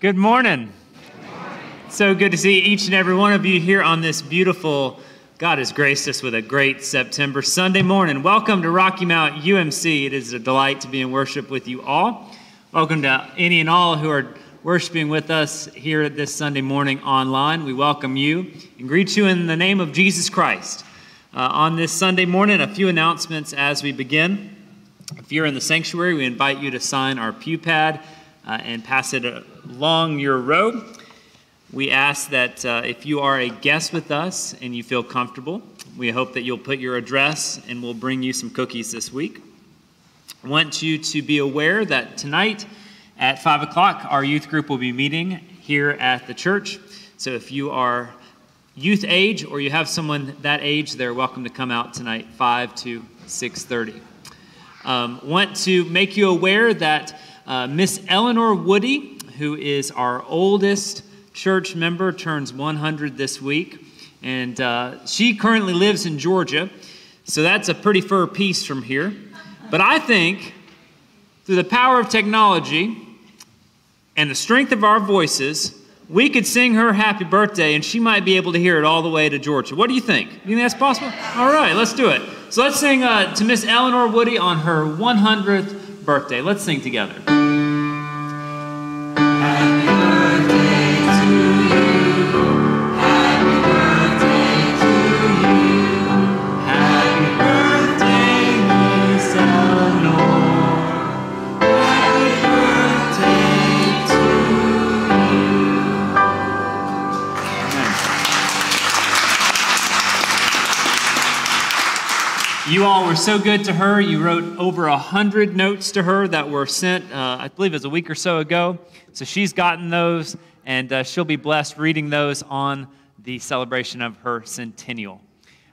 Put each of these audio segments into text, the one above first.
Good morning. So good to see each and every one of you here on this beautiful, God has graced us with a great September Sunday morning. Welcome to Rocky Mount UMC. It is a delight to be in worship with you all. Welcome to any and all who are worshiping with us here this Sunday morning online. We welcome you and greet you in the name of Jesus Christ. Uh, on this Sunday morning, a few announcements as we begin. If you're in the sanctuary, we invite you to sign our pew pad uh, and pass it along your row. We ask that uh, if you are a guest with us and you feel comfortable, we hope that you'll put your address and we'll bring you some cookies this week. I want you to be aware that tonight at 5 o'clock, our youth group will be meeting here at the church. So if you are youth age or you have someone that age, they're welcome to come out tonight, 5 to 6.30. Um, want to make you aware that uh, Miss Eleanor Woody, who is our oldest church member, turns 100 this week. And uh, she currently lives in Georgia. So that's a pretty fur piece from here. But I think through the power of technology and the strength of our voices, we could sing her happy birthday and she might be able to hear it all the way to Georgia. What do you think? You think that's possible? All right, let's do it. So let's sing uh, to Miss Eleanor Woody on her 100th birthday. Let's sing together. So good to her. You wrote over a hundred notes to her that were sent, uh, I believe, it was a week or so ago. So she's gotten those, and uh, she'll be blessed reading those on the celebration of her centennial.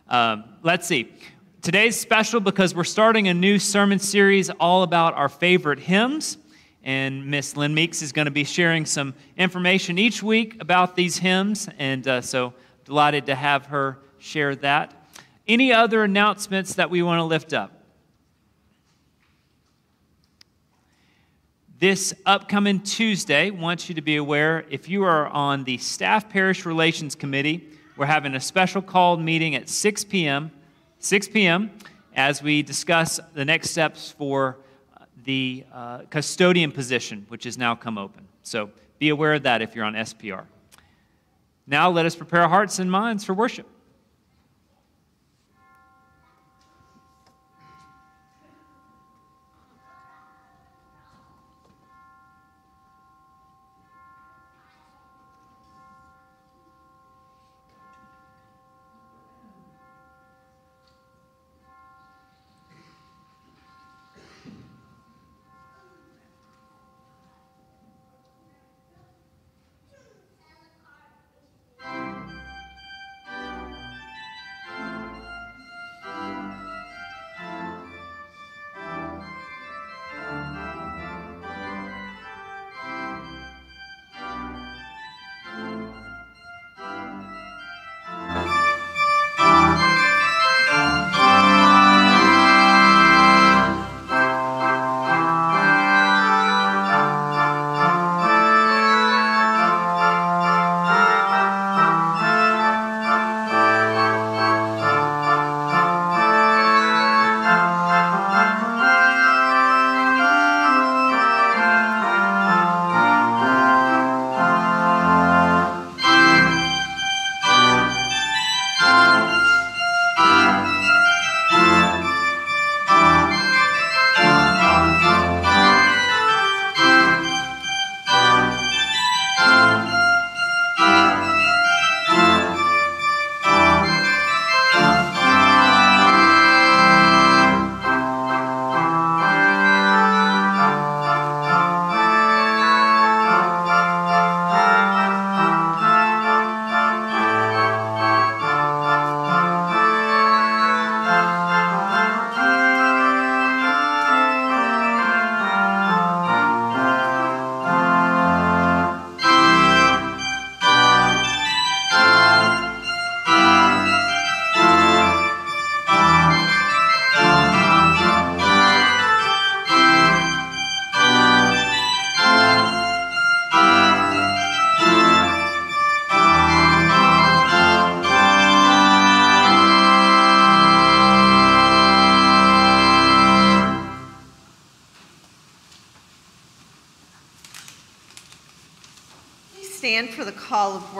Um, let's see. Today's special because we're starting a new sermon series all about our favorite hymns. And Miss Lynn Meeks is going to be sharing some information each week about these hymns. And uh, so delighted to have her share that. Any other announcements that we want to lift up? This upcoming Tuesday, want you to be aware if you are on the Staff Parish Relations Committee, we're having a special called meeting at 6 p.m. 6 p.m. as we discuss the next steps for the uh, custodian position, which has now come open. So be aware of that if you're on SPR. Now let us prepare our hearts and minds for worship.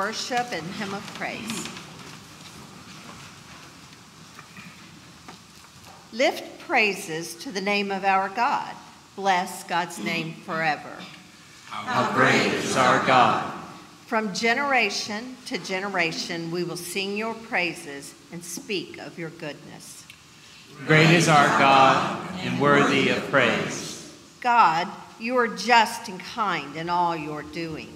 Worship and hymn of praise. Lift praises to the name of our God. Bless God's name forever. How great is our God. From generation to generation, we will sing your praises and speak of your goodness. Great is our God and worthy of praise. God, you are just and kind in all your doings.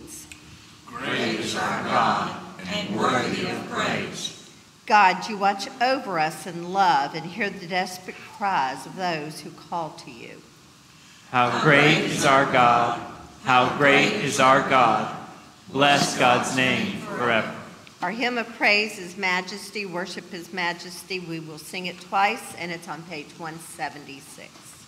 Great is our God and worthy of praise. God, you watch over us in love and hear the desperate cries of those who call to you. How great is our God. How great is our God. Bless God's name forever. Our hymn of praise is Majesty, worship His Majesty. We will sing it twice, and it's on page 176.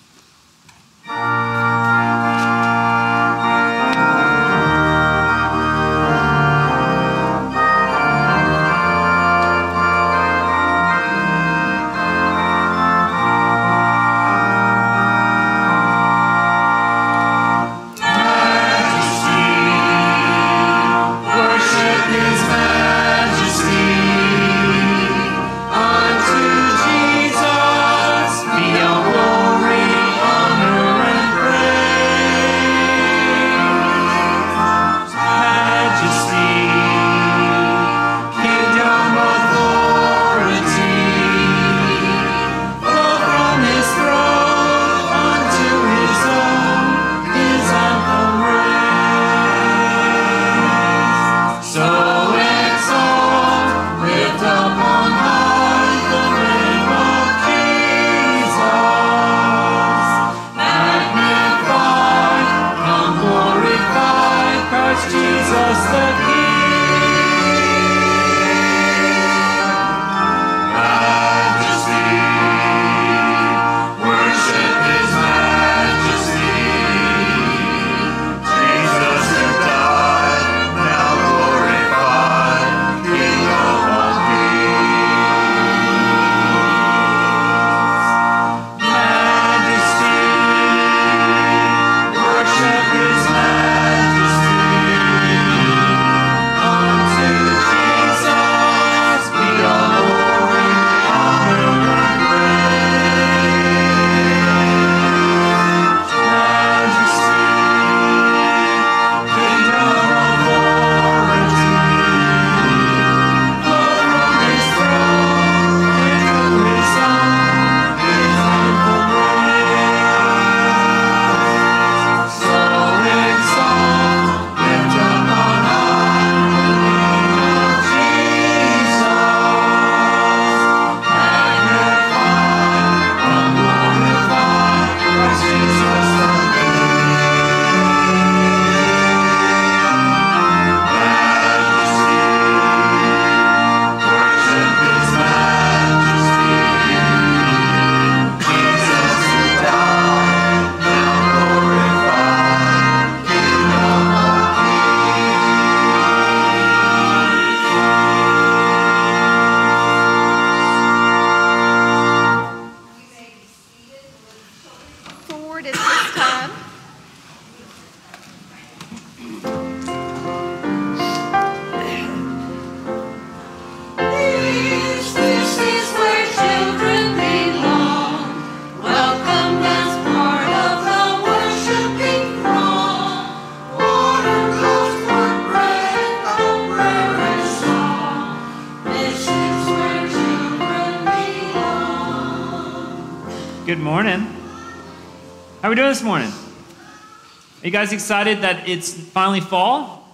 We doing this morning? Are you guys excited that it's finally fall?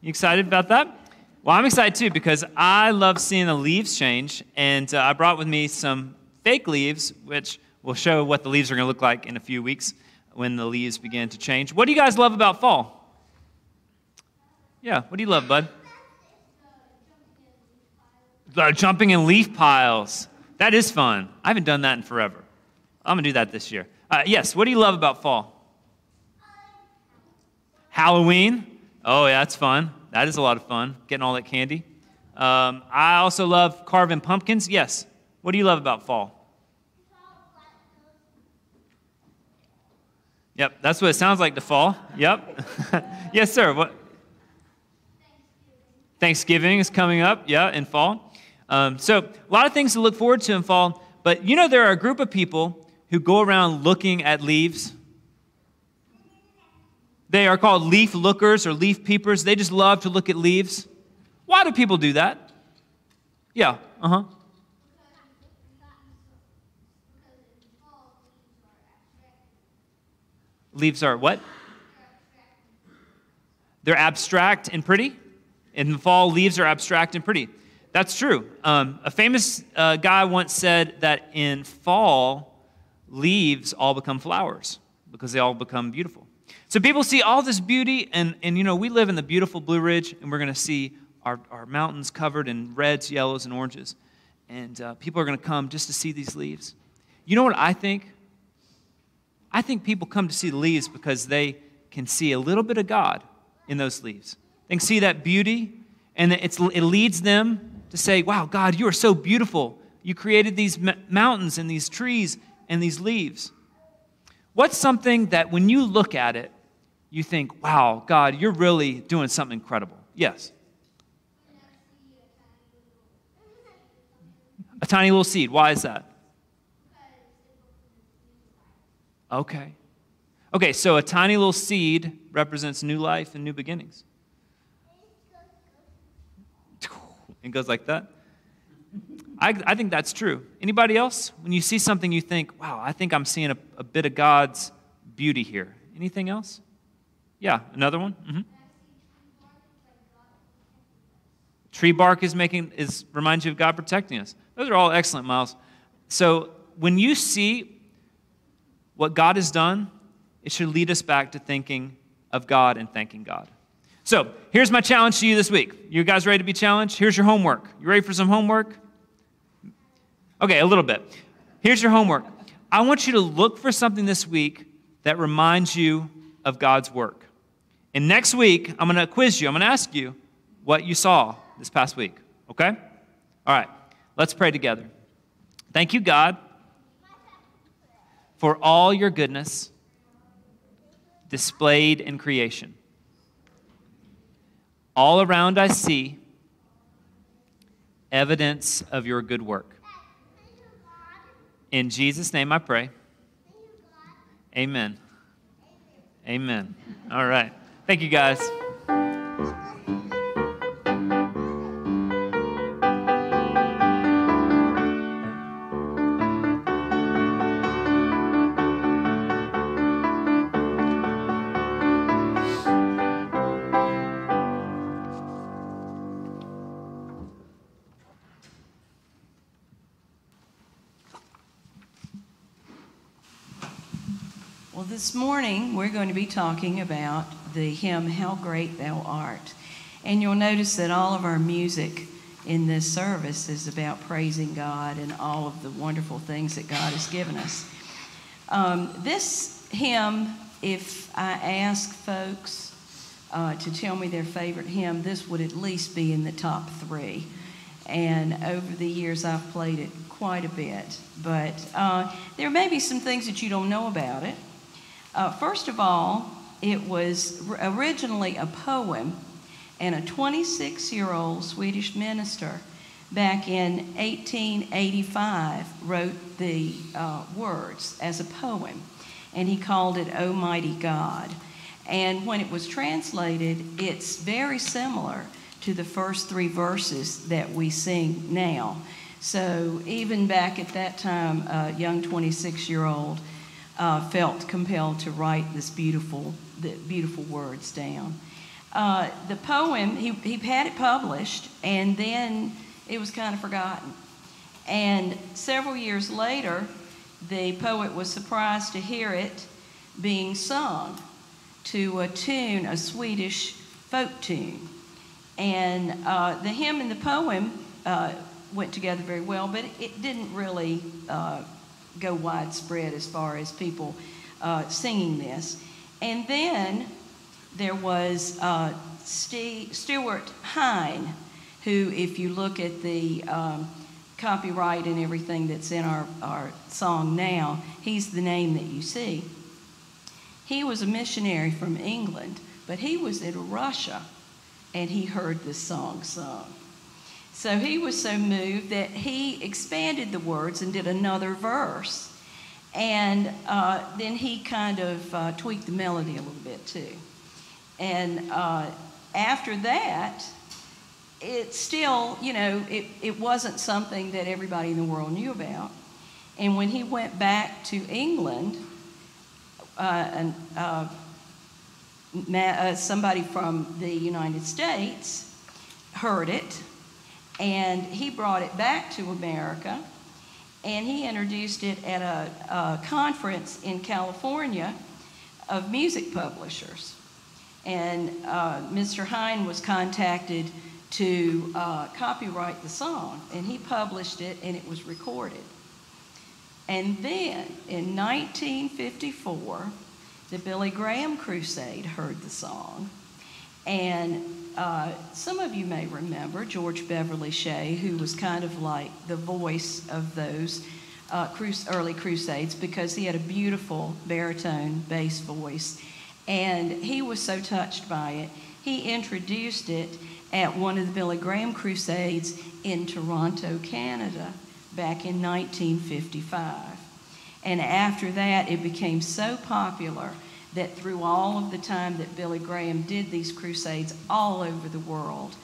You excited about that? Well, I'm excited too because I love seeing the leaves change, and uh, I brought with me some fake leaves, which will show what the leaves are going to look like in a few weeks when the leaves begin to change. What do you guys love about fall? Yeah, what do you love, bud? The jumping in leaf piles. That is fun. I haven't done that in forever. I'm going to do that this year. Uh, yes, what do you love about fall? Halloween. Oh, yeah, that's fun. That is a lot of fun, getting all that candy. Um, I also love carving pumpkins. Yes. What do you love about fall? Yep, that's what it sounds like to fall. Yep. yes, sir. What? Thanksgiving is coming up, yeah, in fall. Um, so, a lot of things to look forward to in fall. But you know, there are a group of people who go around looking at leaves. They are called leaf lookers or leaf peepers. They just love to look at leaves. Why do people do that? Yeah, uh huh. Leaves are what? They're abstract and pretty. In the fall, leaves are abstract and pretty. That's true. Um, a famous uh, guy once said that in fall, leaves all become flowers because they all become beautiful. So people see all this beauty, and, and you know, we live in the beautiful Blue Ridge, and we're going to see our, our mountains covered in reds, yellows, and oranges. And uh, people are going to come just to see these leaves. You know what I think? I think people come to see the leaves because they can see a little bit of God in those leaves. They can see that beauty, and it's, it leads them to say, Wow, God, you are so beautiful. You created these mountains and these trees and these leaves. What's something that when you look at it, you think, Wow, God, you're really doing something incredible? Yes. A tiny little seed. Why is that? Okay. Okay, so a tiny little seed represents new life and new beginnings. It goes like that. I, I think that's true. Anybody else? When you see something, you think, wow, I think I'm seeing a, a bit of God's beauty here. Anything else? Yeah, another one? Mm-hmm. Tree bark is making is reminds you of God protecting us. Those are all excellent, Miles. So when you see what God has done, it should lead us back to thinking of God and thanking God. So here's my challenge to you this week. You guys ready to be challenged? Here's your homework. You ready for some homework? Okay, a little bit. Here's your homework. I want you to look for something this week that reminds you of God's work. And next week, I'm going to quiz you. I'm going to ask you what you saw this past week. Okay? All right, let's pray together. Thank you, God, for all your goodness displayed in creation. All around I see evidence of your good work. In Jesus' name I pray. Amen. Amen. All right. Thank you, guys. This morning we're going to be talking about the hymn, How Great Thou Art. And you'll notice that all of our music in this service is about praising God and all of the wonderful things that God has given us. Um, this hymn, if I ask folks uh, to tell me their favorite hymn, this would at least be in the top three. And over the years, I've played it quite a bit. But uh, there may be some things that you don't know about it. Uh, first of all, it was originally a poem, and a 26 year old Swedish minister back in 1885 wrote the uh, words as a poem, and he called it Almighty God. And when it was translated, it's very similar to the first three verses that we sing now. So even back at that time, a young 26 year old uh, felt compelled to write this beautiful, the beautiful words down. Uh, the poem, he, he had it published, and then it was kind of forgotten. And several years later, the poet was surprised to hear it being sung to a tune, a Swedish folk tune. And uh, the hymn and the poem uh, went together very well, but it didn't really uh, go widespread as far as people uh, singing this. And then there was uh, Stuart Hine, who, if you look at the um, copyright and everything that's in our, our song now, he's the name that you see. He was a missionary from England, but he was in Russia and he heard this song sung. So he was so moved that he expanded the words and did another verse. And uh, then he kind of uh, tweaked the melody a little bit too. And uh, after that, it still, you know, it, it wasn't something that everybody in the world knew about. And when he went back to England, uh, and, uh, uh, somebody from the United States heard it, and he brought it back to America, and he introduced it at a, a conference in California of music publishers. And uh, Mr. Hine was contacted to uh, copyright the song, and he published it, and it was recorded. And then in 1954, the Billy Graham Crusade heard the song. And uh, some of you may remember George Beverly Shea, who was kind of like the voice of those uh, early crusades because he had a beautiful baritone bass voice. And he was so touched by it, he introduced it at one of the Billy Graham crusades in Toronto, Canada, back in 1955. And after that, it became so popular that through all of the time that Billy Graham did these crusades all over the world,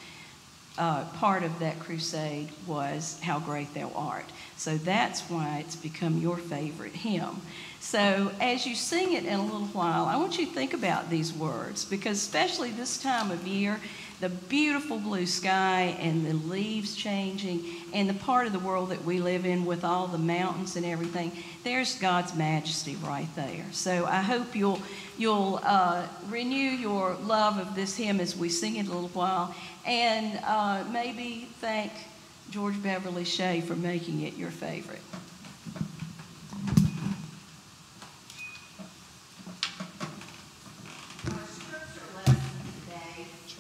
uh, part of that crusade was How Great Thou Art. So that's why it's become your favorite hymn. So as you sing it in a little while, I want you to think about these words because, especially this time of year, the beautiful blue sky and the leaves changing and the part of the world that we live in with all the mountains and everything there's god's majesty right there. So i hope you'll you'll uh, renew your love of this hymn as we sing it a little while. And uh, maybe thank george beverly shea for making it your favorite Our scripture lesson today is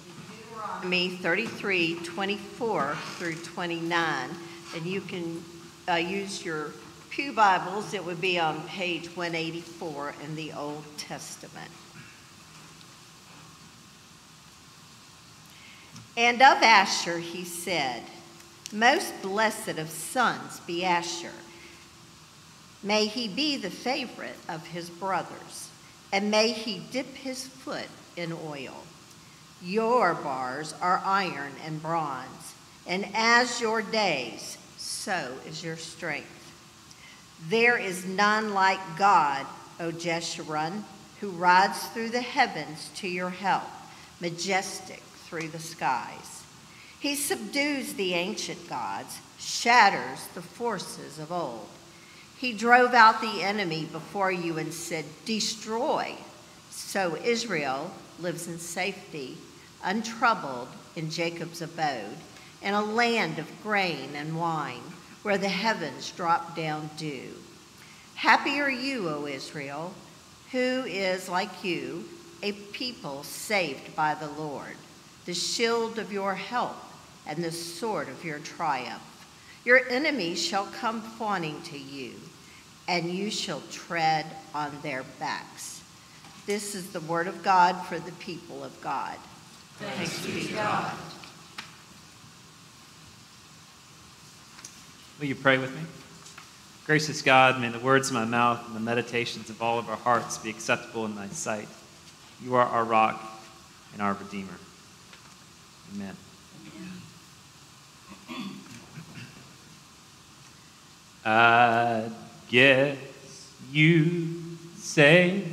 Deuteronomy 33, 24 through 29. And you can uh, use your Pew Bibles. It would be on page 184 in the Old Testament. And of Asher he said, Most blessed of sons be Asher. May he be the favorite of his brothers, and may he dip his foot in oil. Your bars are iron and bronze, and as your days, so is your strength. There is none like God, O Jeshurun, who rides through the heavens to your help, majestic through the skies. He subdues the ancient gods, shatters the forces of old. He drove out the enemy before you and said, Destroy. So Israel lives in safety, untroubled in Jacob's abode, in a land of grain and wine, where the heavens drop down dew. Happy are you, O Israel, who is like you, a people saved by the Lord, the shield of your help and the sword of your triumph. Your enemies shall come fawning to you, and you shall tread on their backs. This is the word of God for the people of God. Thanks be God. Will you pray with me? Gracious God, may the words of my mouth and the meditations of all of our hearts be acceptable in thy sight. You are our rock and our Redeemer. Amen. Uh, I guess you say,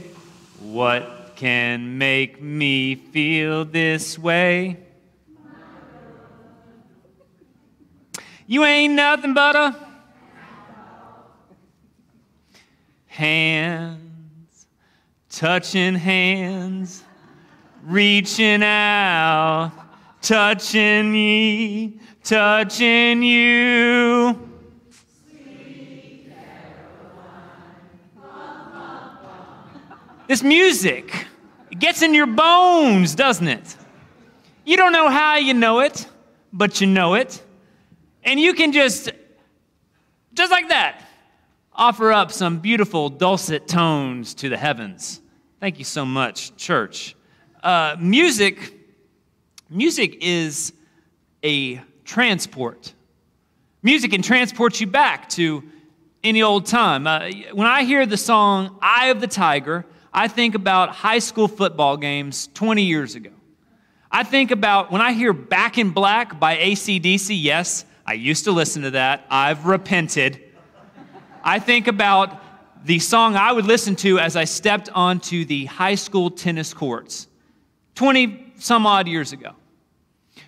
What can make me feel this way? You ain't nothing but a hands, touching hands, reaching out, touching me, touching you. This music, it gets in your bones, doesn't it? You don't know how you know it, but you know it. And you can just, just like that, offer up some beautiful dulcet tones to the heavens. Thank you so much, church. Uh, music music is a transport. Music can transport you back to any old time. Uh, when I hear the song Eye of the Tiger, I think about high school football games 20 years ago. I think about when I hear Back in Black by ACDC, yes, I used to listen to that. I've repented. I think about the song I would listen to as I stepped onto the high school tennis courts 20 some odd years ago.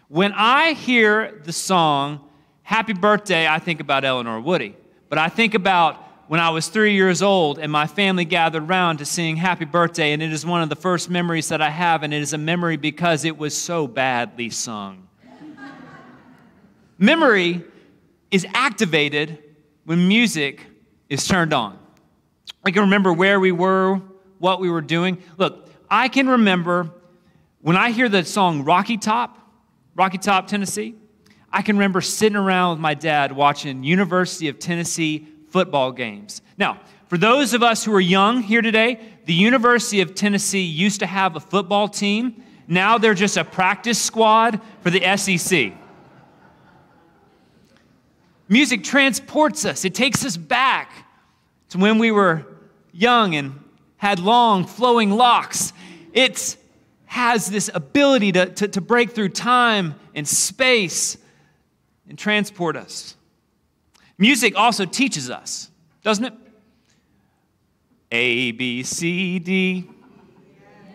When I hear the song Happy Birthday, I think about Eleanor Woody. But I think about when I was three years old and my family gathered around to sing Happy Birthday, and it is one of the first memories that I have, and it is a memory because it was so badly sung. Memory is activated when music is turned on. I can remember where we were, what we were doing. Look, I can remember when I hear the song Rocky Top, Rocky Top, Tennessee, I can remember sitting around with my dad watching University of Tennessee football games. Now, for those of us who are young here today, the University of Tennessee used to have a football team. Now they're just a practice squad for the SEC. Music transports us, it takes us back to when we were young and had long flowing locks. It has this ability to, to, to break through time and space and transport us. Music also teaches us, doesn't it? A, B, C, D.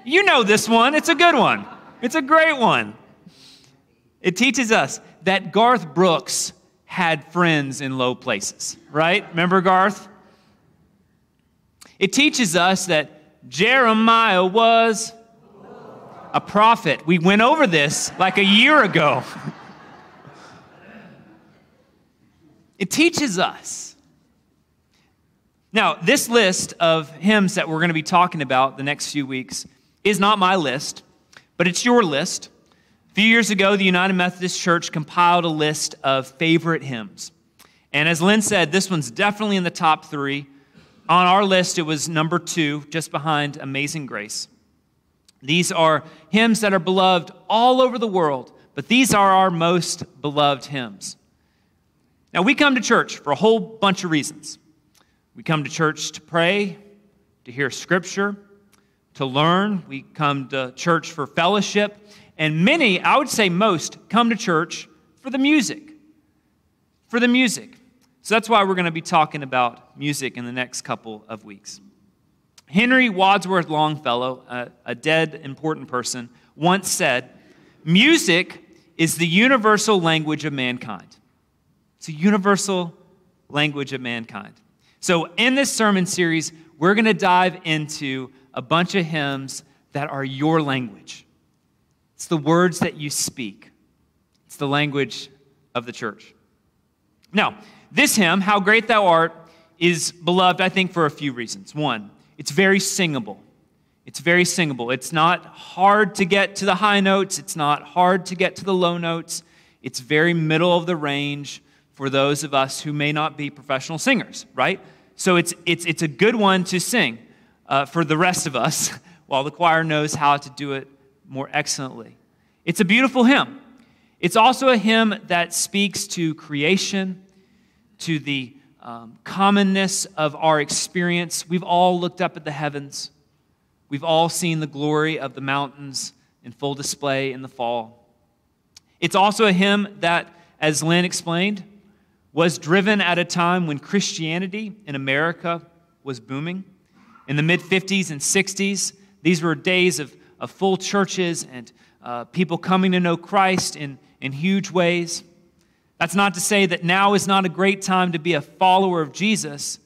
You know this one. It's a good one. It's a great one. It teaches us that Garth Brooks had friends in low places, right? Remember Garth? It teaches us that Jeremiah was a prophet. We went over this like a year ago. it teaches us. Now, this list of hymns that we're going to be talking about the next few weeks is not my list, but it's your list. A few years ago, the United Methodist Church compiled a list of favorite hymns. And as Lynn said, this one's definitely in the top three. On our list, it was number two, just behind Amazing Grace. These are hymns that are beloved all over the world, but these are our most beloved hymns. Now, we come to church for a whole bunch of reasons. We come to church to pray, to hear scripture, to learn. We come to church for fellowship. And many, I would say most, come to church for the music. For the music. So that's why we're going to be talking about music in the next couple of weeks. Henry Wadsworth Longfellow, a, a dead important person, once said, Music is the universal language of mankind. It's a universal language of mankind. So, in this sermon series, we're going to dive into a bunch of hymns that are your language. It's the words that you speak, it's the language of the church. Now, this hymn, How Great Thou Art, is beloved, I think, for a few reasons. One, it's very singable. It's very singable. It's not hard to get to the high notes, it's not hard to get to the low notes. It's very middle of the range for those of us who may not be professional singers, right? So it's, it's, it's a good one to sing uh, for the rest of us while the choir knows how to do it more excellently. It's a beautiful hymn. It's also a hymn that speaks to creation, to the um, commonness of our experience. We've all looked up at the heavens, we've all seen the glory of the mountains in full display in the fall. It's also a hymn that, as Lynn explained, was driven at a time when Christianity in America was booming. In the mid 50s and 60s, these were days of, of full churches and uh, people coming to know Christ in, in huge ways. That's not to say that now is not a great time to be a follower of Jesus.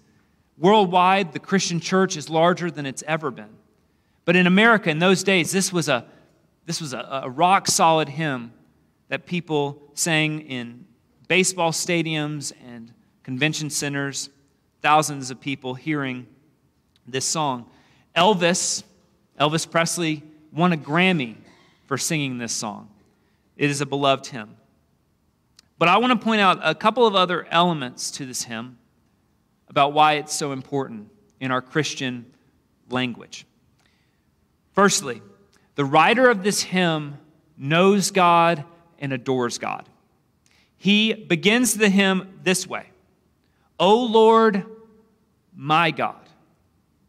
Worldwide, the Christian church is larger than it's ever been. But in America, in those days, this was a, this was a, a rock solid hymn that people sang in baseball stadiums and convention centers, thousands of people hearing this song. Elvis, Elvis Presley, won a Grammy for singing this song. It is a beloved hymn. But I want to point out a couple of other elements to this hymn about why it's so important in our Christian language. Firstly, the writer of this hymn knows God and adores God. He begins the hymn this way O Lord, my God.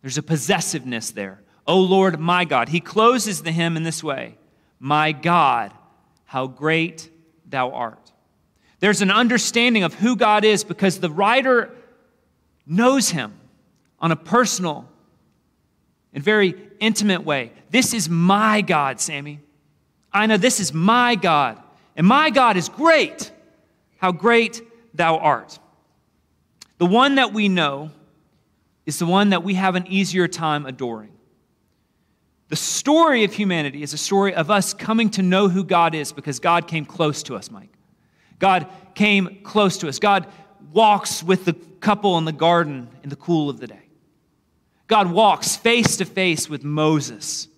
There's a possessiveness there. O Lord, my God. He closes the hymn in this way My God, how great thou art. There's an understanding of who God is because the writer knows him on a personal and very intimate way. This is my God, Sammy. I know this is my God, and my God is great. How great thou art. The one that we know is the one that we have an easier time adoring. The story of humanity is a story of us coming to know who God is because God came close to us, Mike. God came close to us. God walks with the couple in the garden in the cool of the day. God walks face to face with Moses.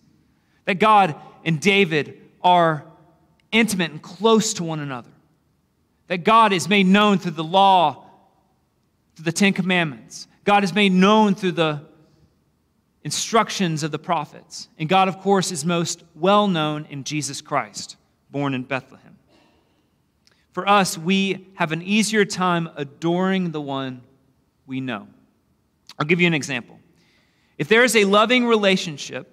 That God and David are intimate and close to one another. That God is made known through the law, through the Ten Commandments. God is made known through the instructions of the prophets. And God, of course, is most well known in Jesus Christ, born in Bethlehem. For us, we have an easier time adoring the one we know. I'll give you an example. If there is a loving relationship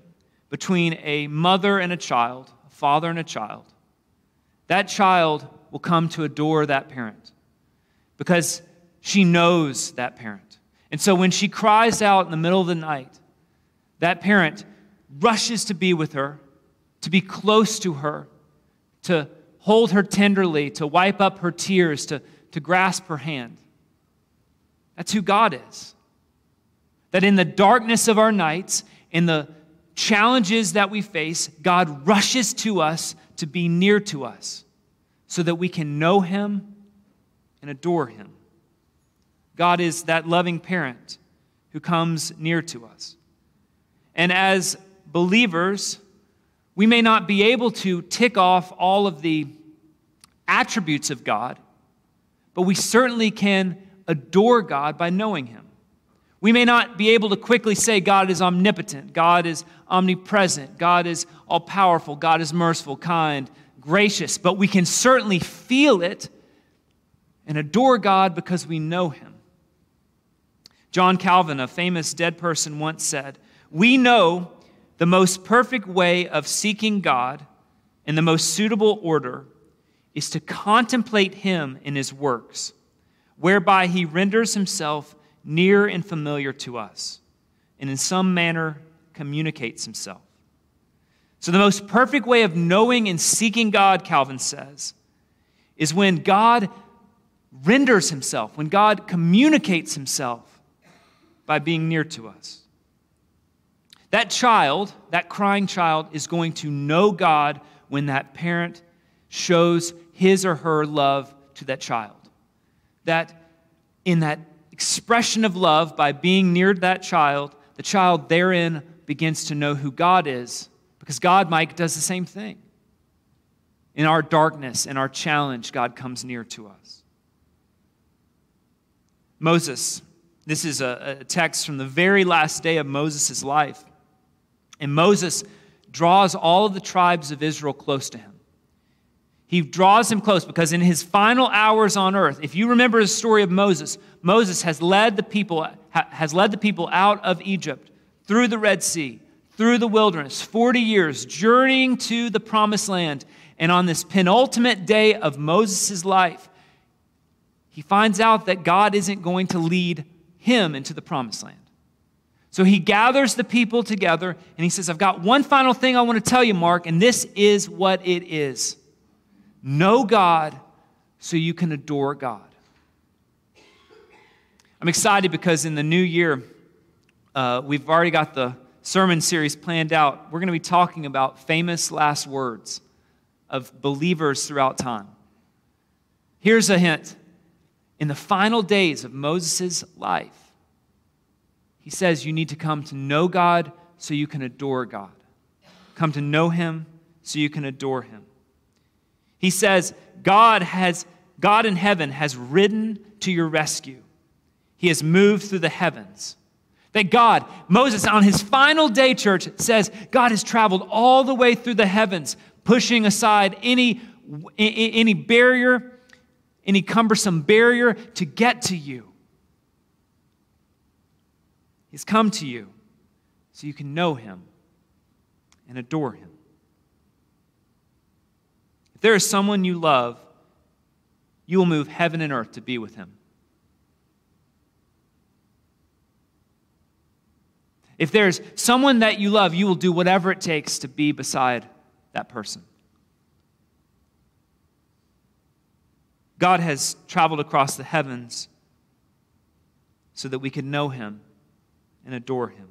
between a mother and a child, a father and a child, that child will come to adore that parent because she knows that parent. And so when she cries out in the middle of the night, that parent rushes to be with her, to be close to her, to hold her tenderly, to wipe up her tears, to, to grasp her hand. That's who God is. That in the darkness of our nights, in the challenges that we face, God rushes to us to be near to us so that we can know Him and adore Him. God is that loving parent who comes near to us. And as believers, we may not be able to tick off all of the attributes of God, but we certainly can adore God by knowing Him. We may not be able to quickly say God is omnipotent, God is omnipresent, God is all powerful, God is merciful, kind, gracious, but we can certainly feel it and adore God because we know Him. John Calvin, a famous dead person, once said, We know the most perfect way of seeking God in the most suitable order is to contemplate Him in His works, whereby He renders Himself near and familiar to us, and in some manner communicates Himself. So, the most perfect way of knowing and seeking God, Calvin says, is when God renders Himself, when God communicates Himself by being near to us. That child, that crying child, is going to know God when that parent shows his or her love to that child. That in that expression of love, by being near that child, the child therein begins to know who God is, because God, Mike, does the same thing. In our darkness and our challenge, God comes near to us. Moses, this is a, a text from the very last day of Moses' life. And Moses draws all of the tribes of Israel close to him. He draws him close because in his final hours on earth, if you remember the story of Moses, Moses has led the people, has led the people out of Egypt through the Red Sea, through the wilderness, 40 years, journeying to the promised land. And on this penultimate day of Moses' life, he finds out that God isn't going to lead him into the promised land. So he gathers the people together and he says, I've got one final thing I want to tell you, Mark, and this is what it is know God so you can adore God. I'm excited because in the new year, uh, we've already got the sermon series planned out. We're going to be talking about famous last words of believers throughout time. Here's a hint in the final days of Moses' life, he says you need to come to know God so you can adore God. Come to know Him so you can adore Him. He says, God has God in heaven has ridden to your rescue. He has moved through the heavens. That God, Moses on his final day, church, says, God has traveled all the way through the heavens, pushing aside any, any barrier, any cumbersome barrier to get to you. He's come to you so you can know him and adore him. If there is someone you love, you will move heaven and earth to be with him. If there's someone that you love, you will do whatever it takes to be beside that person. God has traveled across the heavens so that we can know him and adore him.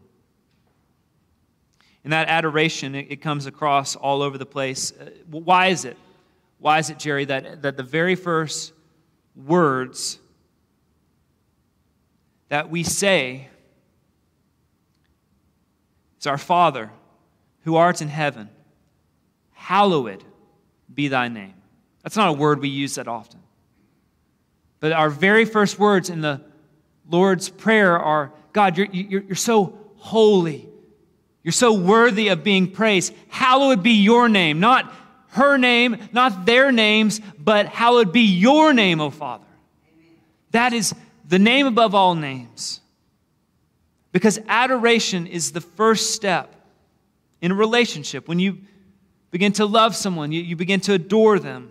And that adoration, it, it comes across all over the place. Uh, why is it? Why is it, Jerry, that, that the very first words that we say is our Father who art in heaven, hallowed be thy name. That's not a word we use that often. But our very first words in the Lord's Prayer are God, you're, you're, you're so holy. You're so worthy of being praised. Hallowed be your name, not her name, not their names, but hallowed be your name, O Father. That is the name above all names. Because adoration is the first step in a relationship. When you begin to love someone, you, you begin to adore them.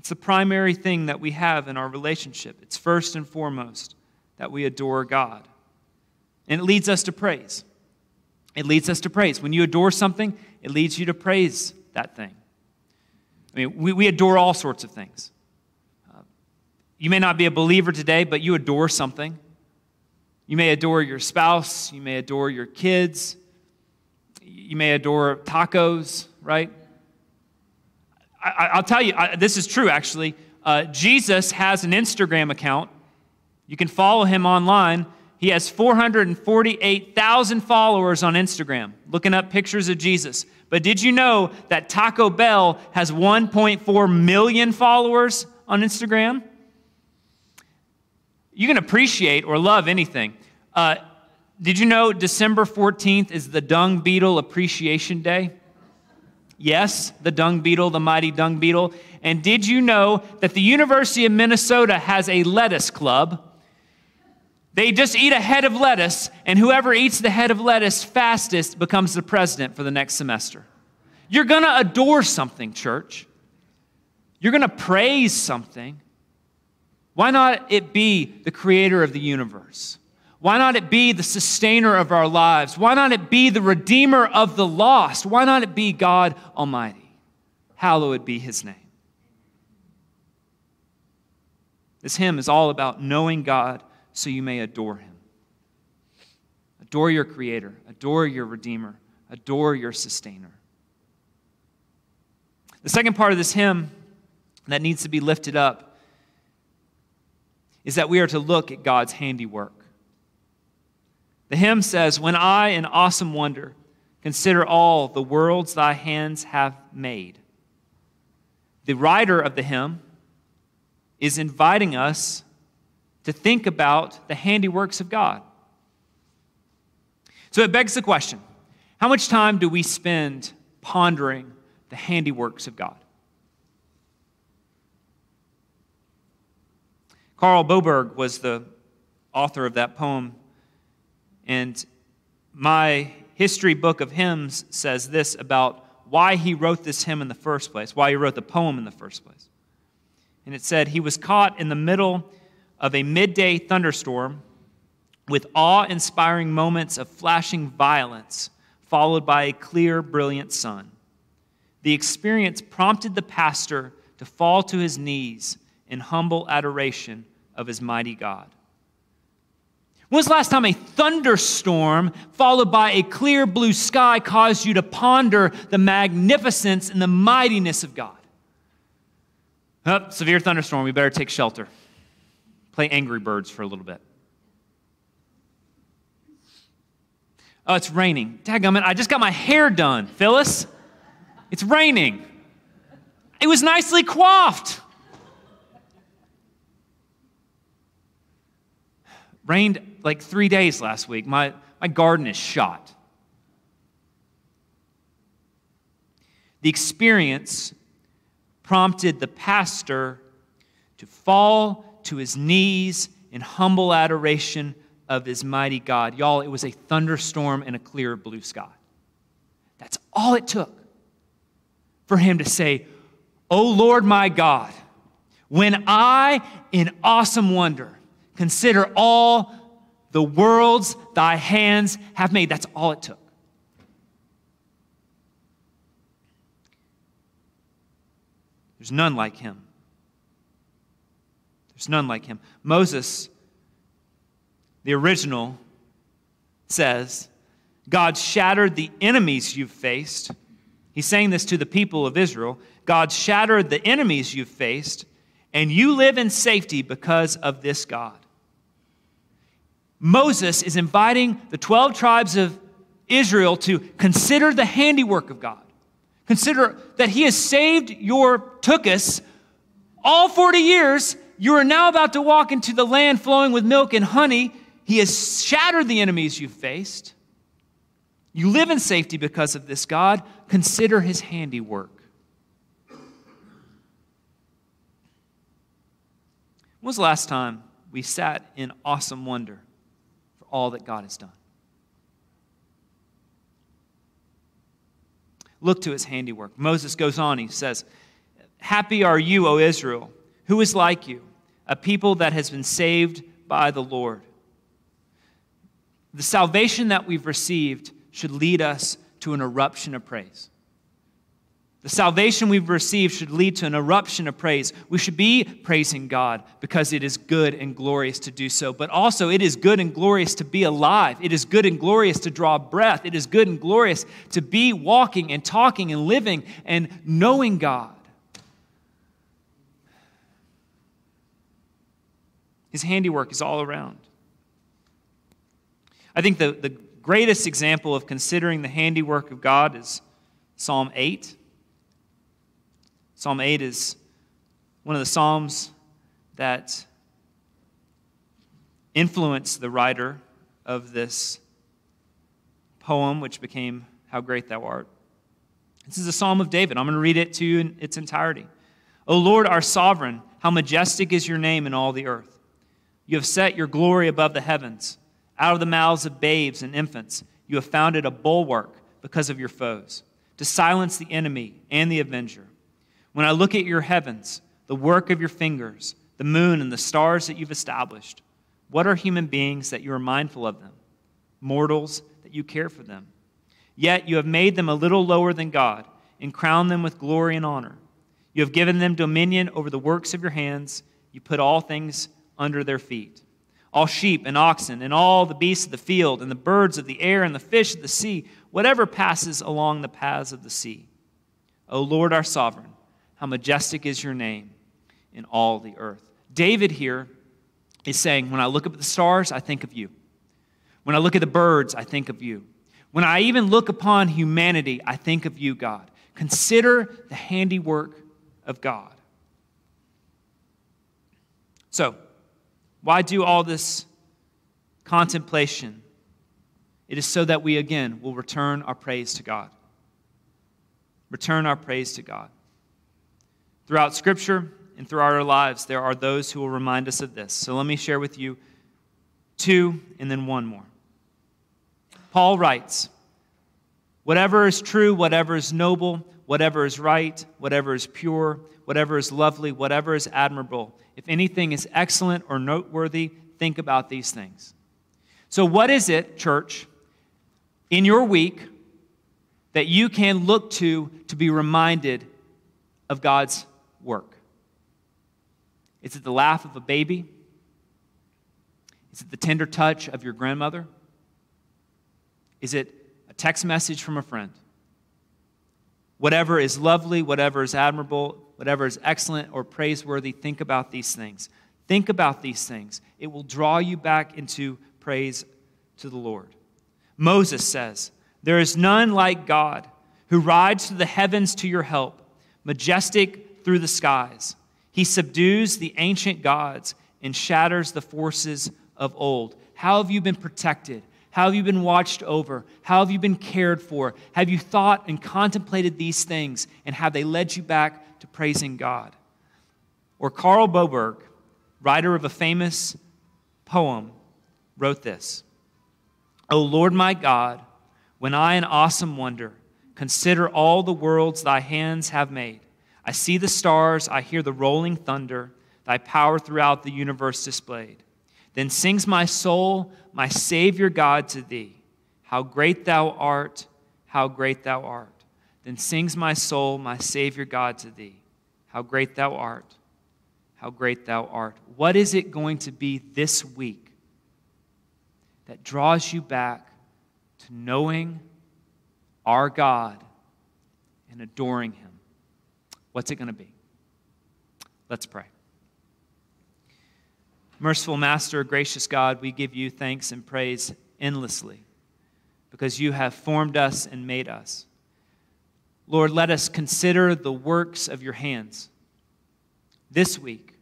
It's the primary thing that we have in our relationship. It's first and foremost that we adore God. And it leads us to praise. It leads us to praise. When you adore something, it leads you to praise that thing. I mean, we, we adore all sorts of things. Uh, you may not be a believer today, but you adore something. You may adore your spouse, you may adore your kids, you may adore tacos, right? I, will tell you, I, this is true actually. Uh, Jesus has an Instagram account. You can follow him online. He has 448,000 followers on Instagram, looking up pictures of Jesus. But did you know that Taco Bell has 1.4 million followers on Instagram? You can appreciate or love anything. Uh, did you know December 14th is the Dung Beetle Appreciation Day? Yes, the dung beetle, the mighty dung beetle. And did you know that the University of Minnesota has a lettuce club? They just eat a head of lettuce, and whoever eats the head of lettuce fastest becomes the president for the next semester. You're going to adore something, church. You're going to praise something. Why not it be the creator of the universe? Why not it be the sustainer of our lives? Why not it be the redeemer of the lost? Why not it be God Almighty? Hallowed be his name. This hymn is all about knowing God so you may adore him. Adore your creator, adore your redeemer, adore your sustainer. The second part of this hymn that needs to be lifted up is that we are to look at God's handiwork. The hymn says, When I, in awesome wonder, consider all the worlds thy hands have made. The writer of the hymn is inviting us to think about the handiworks of God. So it begs the question how much time do we spend pondering the handiworks of God? Carl Boberg was the author of that poem and my history book of hymns says this about why he wrote this hymn in the first place, why he wrote the poem in the first place. And it said, He was caught in the middle of a midday thunderstorm with awe inspiring moments of flashing violence, followed by a clear, brilliant sun. The experience prompted the pastor to fall to his knees in humble adoration of his mighty God. When was the last time a thunderstorm followed by a clear blue sky caused you to ponder the magnificence and the mightiness of God? Oh, severe thunderstorm, we better take shelter. Play Angry Birds for a little bit. Oh, it's raining. Dadgummit, I just got my hair done, Phyllis. It's raining. It was nicely coiffed. Rained like three days last week. My, my garden is shot. The experience prompted the pastor to fall to his knees in humble adoration of his mighty God. Y'all, it was a thunderstorm and a clear blue sky. That's all it took for him to say, O Lord my God, when I, in awesome wonder, consider all the worlds thy hands have made. That's all it took. There's none like him. There's none like him. Moses, the original, says, God shattered the enemies you've faced. He's saying this to the people of Israel. God shattered the enemies you've faced, and you live in safety because of this God. Moses is inviting the 12 tribes of Israel to consider the handiwork of God. Consider that He has saved your tuchus all 40 years. You are now about to walk into the land flowing with milk and honey. He has shattered the enemies you've faced. You live in safety because of this God. Consider His handiwork. When was the last time we sat in awesome wonder all that God has done? Look to his handiwork. Moses goes on, he says, Happy are you, O Israel, who is like you, a people that has been saved by the Lord. The salvation that we've received should lead us to an eruption of praise. The salvation we've received should lead to an eruption of praise. We should be praising God because it is good and glorious to do so. But also, it is good and glorious to be alive. It is good and glorious to draw breath. It is good and glorious to be walking and talking and living and knowing God. His handiwork is all around. I think the, the greatest example of considering the handiwork of God is Psalm 8. Psalm 8 is one of the Psalms that influenced the writer of this poem, which became How Great Thou Art. This is a Psalm of David. I'm going to read it to you in its entirety. O Lord, our sovereign, how majestic is your name in all the earth. You have set your glory above the heavens. Out of the mouths of babes and infants, you have founded a bulwark because of your foes, to silence the enemy and the avenger. When I look at your heavens, the work of your fingers, the moon and the stars that you've established, what are human beings that you are mindful of them? Mortals that you care for them. Yet you have made them a little lower than God and crowned them with glory and honor. You have given them dominion over the works of your hands. You put all things under their feet all sheep and oxen, and all the beasts of the field, and the birds of the air, and the fish of the sea, whatever passes along the paths of the sea. O Lord our sovereign, how majestic is your name in all the earth. David here is saying, When I look up at the stars, I think of you. When I look at the birds, I think of you. When I even look upon humanity, I think of you, God. Consider the handiwork of God. So, why do all this contemplation? It is so that we again will return our praise to God. Return our praise to God. Throughout Scripture and throughout our lives, there are those who will remind us of this. So let me share with you two and then one more. Paul writes Whatever is true, whatever is noble, whatever is right, whatever is pure, whatever is lovely, whatever is admirable, if anything is excellent or noteworthy, think about these things. So, what is it, church, in your week that you can look to to be reminded of God's? Is it the laugh of a baby? Is it the tender touch of your grandmother? Is it a text message from a friend? Whatever is lovely, whatever is admirable, whatever is excellent or praiseworthy, think about these things. Think about these things. It will draw you back into praise to the Lord. Moses says, There is none like God who rides through the heavens to your help, majestic through the skies. He subdues the ancient gods and shatters the forces of old. How have you been protected? How have you been watched over? How have you been cared for? Have you thought and contemplated these things? And have they led you back to praising God? Or Carl Boberg, writer of a famous poem, wrote this O Lord my God, when I in awesome wonder consider all the worlds thy hands have made, I see the stars, I hear the rolling thunder, thy power throughout the universe displayed. Then sings my soul, my Savior God, to thee. How great thou art, how great thou art. Then sings my soul, my Savior God, to thee. How great thou art, how great thou art. What is it going to be this week that draws you back to knowing our God and adoring Him? What's it going to be? Let's pray. Merciful Master, gracious God, we give you thanks and praise endlessly because you have formed us and made us. Lord, let us consider the works of your hands this week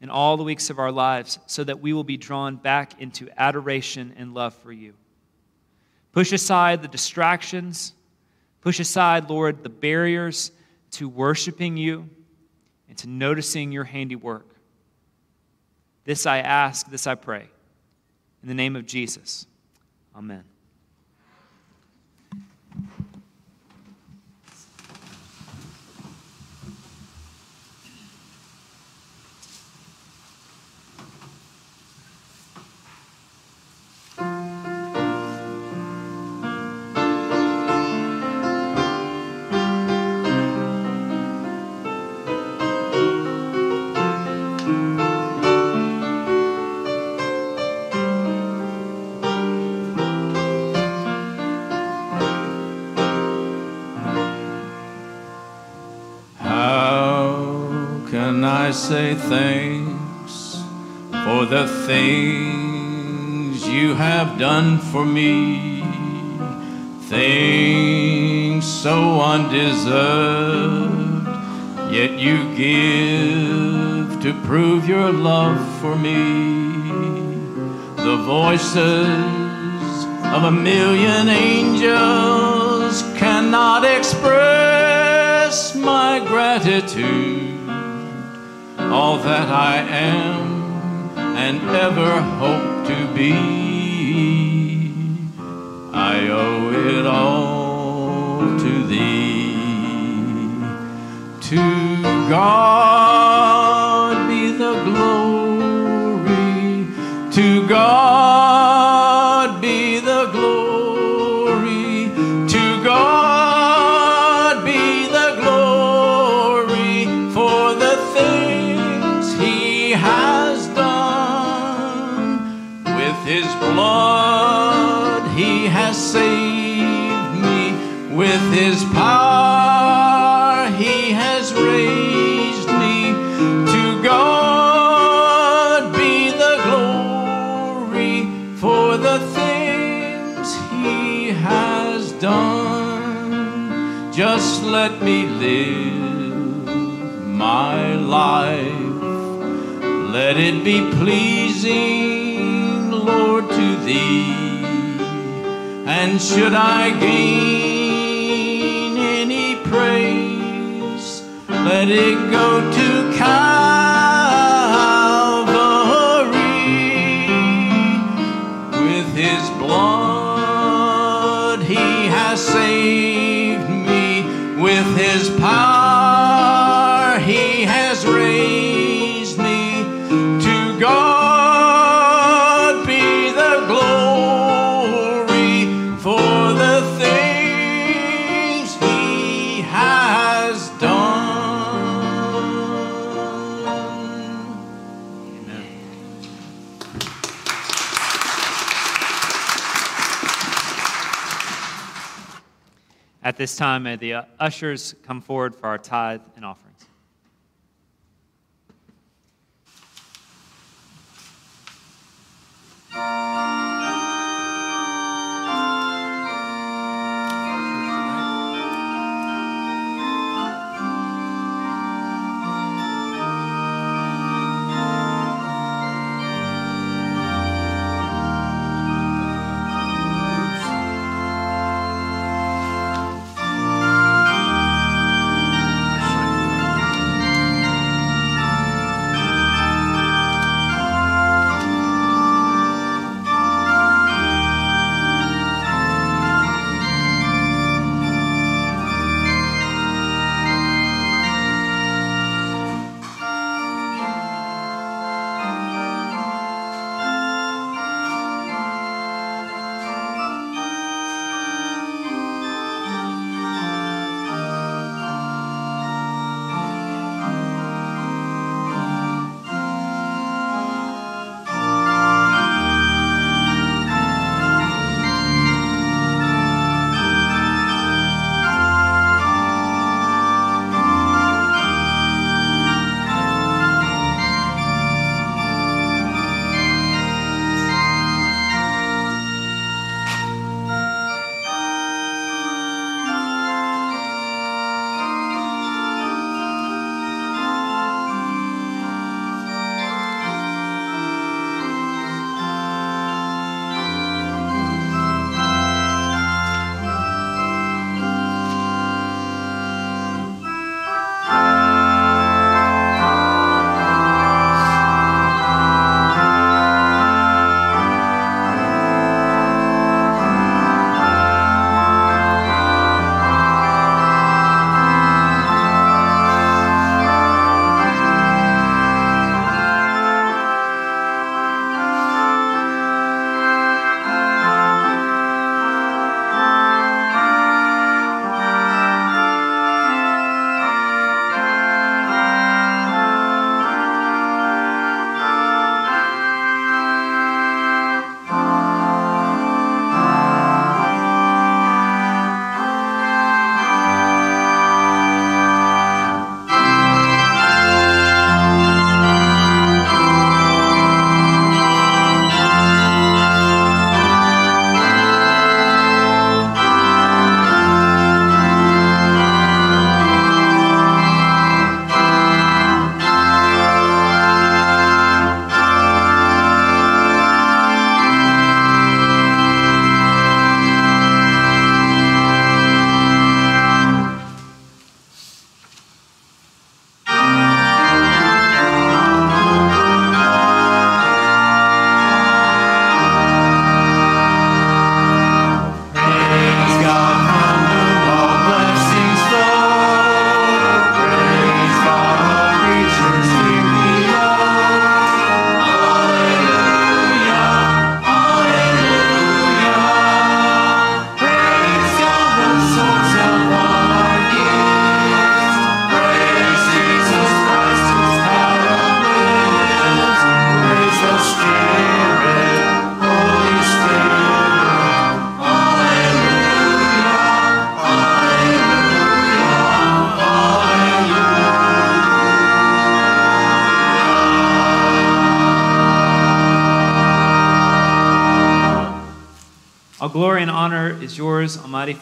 and all the weeks of our lives so that we will be drawn back into adoration and love for you. Push aside the distractions, push aside, Lord, the barriers to worshiping you and to noticing your handiwork. This I ask, this I pray. In the name of Jesus. Amen. Say thanks for the things you have done for me? Things so undeserved, yet you give to prove your love for me. The voices of a million angels cannot express my gratitude. All that I am and ever hope to be, I owe it all to thee. To God His power, He has raised me. To God be the glory for the things He has done. Just let me live my life. Let it be pleasing, Lord, to Thee. And should I gain let it go to Calvary. This time, may the ushers come forward for our tithe and offerings.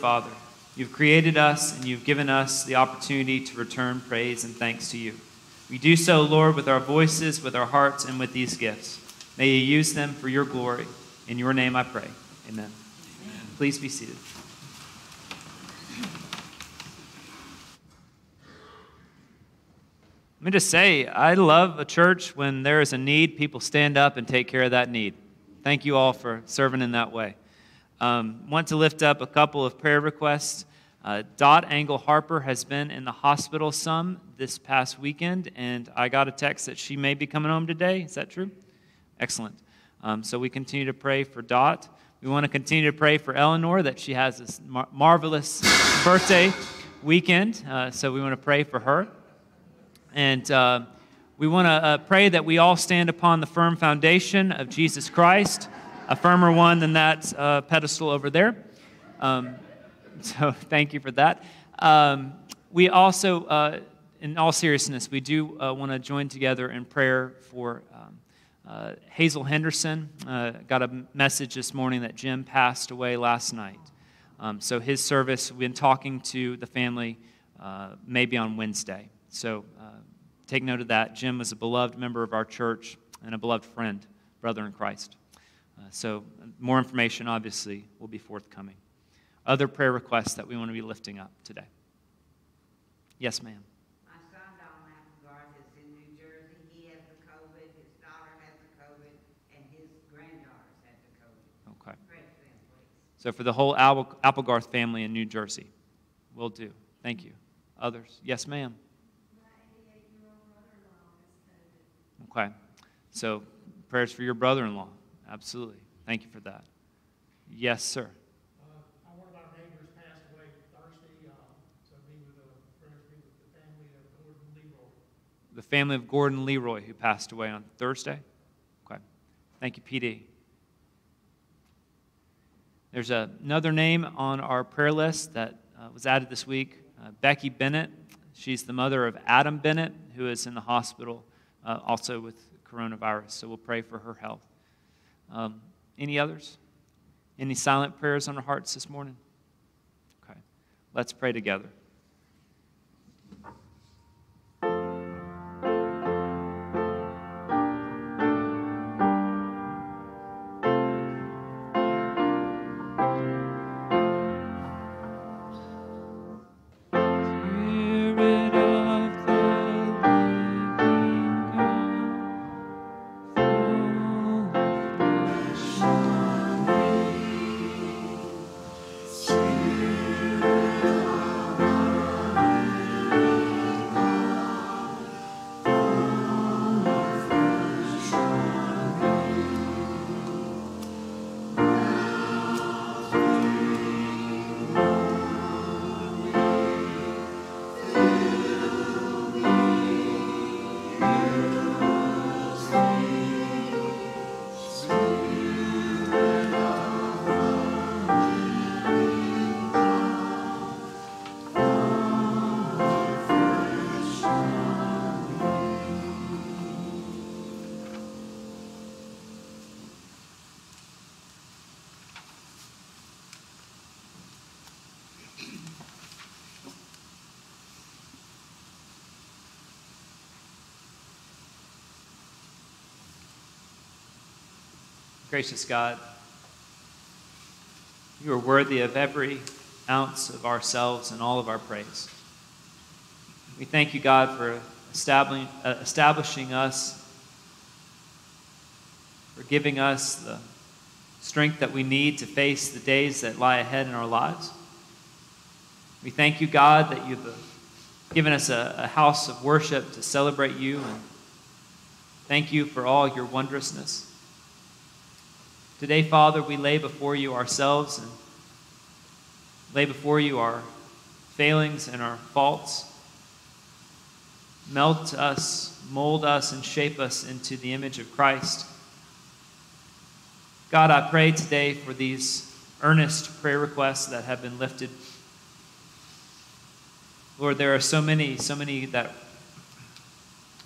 Father. You've created us and you've given us the opportunity to return praise and thanks to you. We do so, Lord, with our voices, with our hearts, and with these gifts. May you use them for your glory. In your name I pray. Amen. Please be seated. Let me just say, I love a church when there is a need, people stand up and take care of that need. Thank you all for serving in that way. Um, want to lift up a couple of prayer requests. Uh, Dot Angle Harper has been in the hospital some this past weekend, and I got a text that she may be coming home today. Is that true? Excellent. Um, so we continue to pray for Dot. We want to continue to pray for Eleanor that she has this mar- marvelous birthday weekend. Uh, so we want to pray for her. And uh, we want to uh, pray that we all stand upon the firm foundation of Jesus Christ, a firmer one than that uh, pedestal over there. Um, so thank you for that. Um, we also, uh, in all seriousness, we do uh, want to join together in prayer for um, uh, Hazel Henderson. Uh, got a message this morning that Jim passed away last night. Um, so his service, we've been talking to the family uh, maybe on Wednesday. So take note of that. Jim was a beloved member of our church and a beloved friend, brother in Christ. Uh, so more information, obviously, will be forthcoming. Other prayer requests that we want to be lifting up today. Yes, ma'am. My son, Don Applegarth, is in New Jersey. He has the COVID, his daughter has the COVID, and his granddaughters had the COVID. Okay. Pray for them, please. So for the whole Applegarth family in New Jersey, will do. Thank you. Others? Yes, ma'am. Okay. So prayers for your brother-in-law. Absolutely. Thank you for that. Yes, sir. Uh, One of our neighbors passed away Thursday, uh, so be with the, prayers be with the family of Gordon Leroy. The family of Gordon Leroy, who passed away on Thursday. Okay. Thank you, PD. There's a, another name on our prayer list that uh, was added this week uh, Becky Bennett. She's the mother of Adam Bennett, who is in the hospital uh, also with coronavirus. So we'll pray for her health. Um, any others? Any silent prayers on our hearts this morning? Okay. Let's pray together. Gracious God, you are worthy of every ounce of ourselves and all of our praise. We thank you, God, for establishing, uh, establishing us, for giving us the strength that we need to face the days that lie ahead in our lives. We thank you, God, that you've uh, given us a, a house of worship to celebrate you, and thank you for all your wondrousness. Today, Father, we lay before you ourselves and lay before you our failings and our faults. Melt us, mold us, and shape us into the image of Christ. God, I pray today for these earnest prayer requests that have been lifted. Lord, there are so many, so many that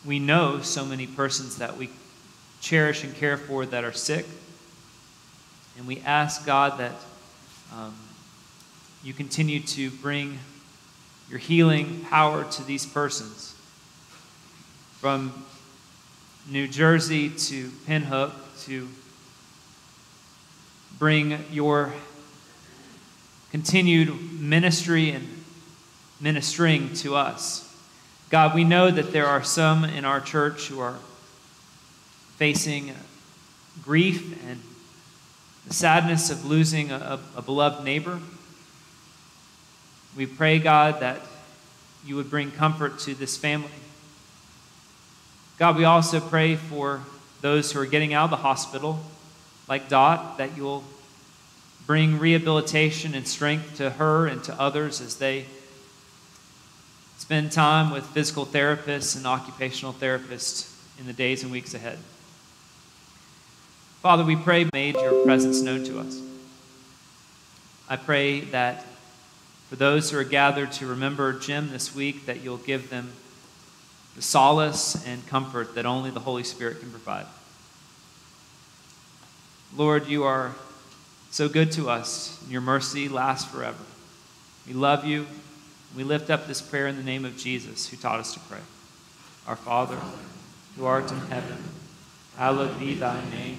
we know, so many persons that we cherish and care for that are sick. And we ask, God, that um, you continue to bring your healing power to these persons. From New Jersey to Pinhook to bring your continued ministry and ministering to us. God, we know that there are some in our church who are facing grief and the sadness of losing a, a beloved neighbor. We pray, God, that you would bring comfort to this family. God, we also pray for those who are getting out of the hospital, like Dot, that you'll bring rehabilitation and strength to her and to others as they spend time with physical therapists and occupational therapists in the days and weeks ahead. Father, we pray, made your presence known to us. I pray that for those who are gathered to remember Jim this week, that you'll give them the solace and comfort that only the Holy Spirit can provide. Lord, you are so good to us. Your mercy lasts forever. We love you. We lift up this prayer in the name of Jesus, who taught us to pray. Our Father, who art in heaven, hallowed be thy name.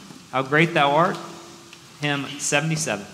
How great thou art, hymn 77.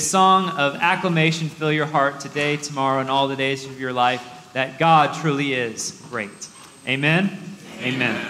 This song of acclamation fill your heart today, tomorrow, and all the days of your life that God truly is great. Amen. Amen.